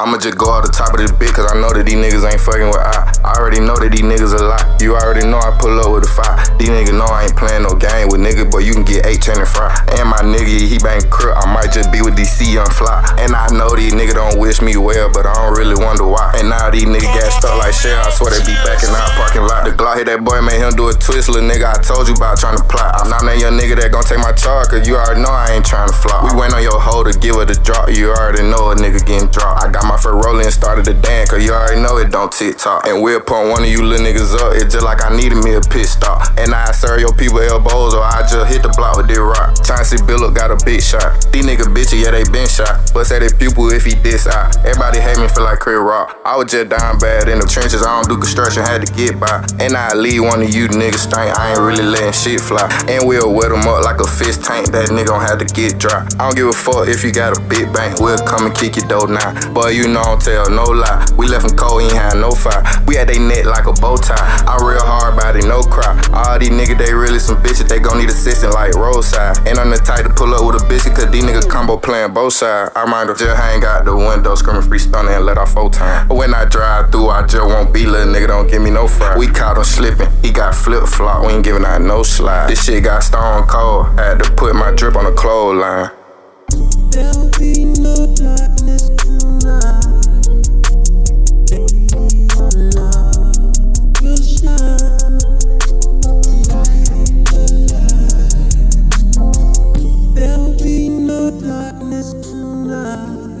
I'ma just go out the top of this bitch, cause I know that these niggas ain't fucking with I. I already know that these niggas a lie. You already know I pull up with a fire. These niggas know I ain't playing no game with niggas, but you can get 8 chain and fry. And my nigga, he bang crook, I might just be with DC Young Fly. And I know these niggas don't wish me well, but I don't really wonder why. And now these niggas got stuck like shit, I swear they be back in our parking lot. The Glock hit that boy, made him do a twist, little nigga. I told you about trying to plot. I'm not that young nigga that gon' take my charge, cause you already know I ain't trying to flop. We went on your hoe to give her the drop, you already know a nigga getting dropped. I got my first rolling and started to dance, cause you already know it don't tick tock. And we'll pump one of you little niggas up, it's just like I needed me a pit stop. And I serve your people elbows, or I just hit the block with this rock. Tryna see Bill got a big shot. These niggas bitches, yeah, they been shot. Bust at his pupil if he diss out. Everybody hate me, feel like Chris Rock. I was just dying bad in the trenches, I don't do construction, had to get by. And I leave one of you niggas stink, I ain't really letting shit fly. And we'll wet them up like a fish tank, that nigga gon' have to get dry. I don't give a fuck if you got a big bank, we'll come and kick your door now. Boy, you know I don't tell no lie. We left him cold, he ain't had no fire. We had they neck like a bow tie. I real hard body, no cry. All these niggas, they really some bitches, they gon' need assistance like roadside. And I'm the type to pull up with a bitch, cause these niggas combo playing both sides. I might just hang out the window, screaming free stunner and let off full time. But when I drive through, I just won't be little nigga, don't give me no fry. We caught him slipping, he got flip flop, we ain't giving out no slide. This shit got stone cold, had to put my drip on the clothesline. longer.